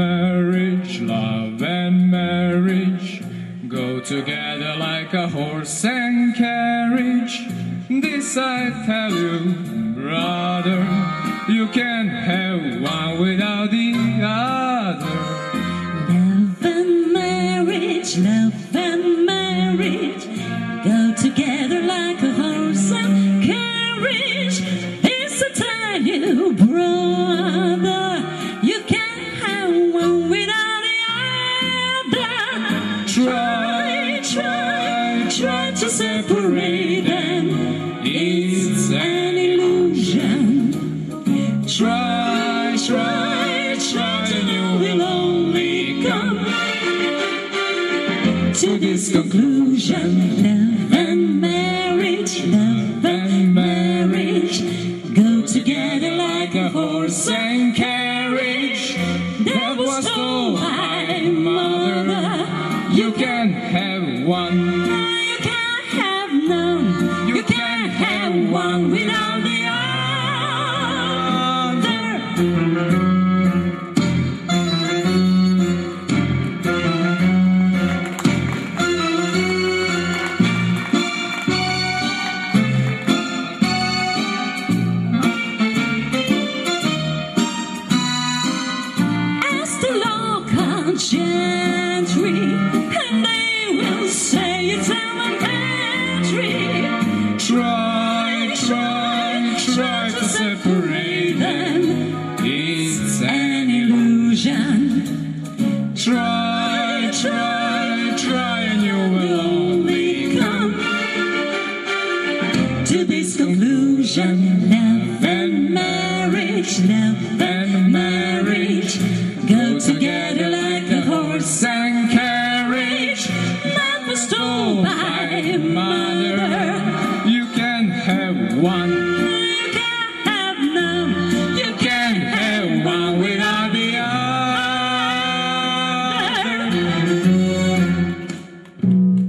marriage, love and marriage go together like a horse and carriage. This I tell you, brother, you can't have one without the other. Love and marriage, love and marriage go together like a horse and carriage. This I tell you, brother, to this conclusion. Love and marriage, love and marriage go together like a horse and carriage. that was told by mother. You can have one. Comes and they will say it's elementary. Try, try, try to separate them. It's An illusion. Try, try, try, and you will only come to this conclusion. Love and marriage, love and marriage go by mother. You can have one. You can't have none. You Can't have one without the other.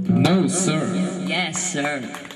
No, sir. Yes, sir.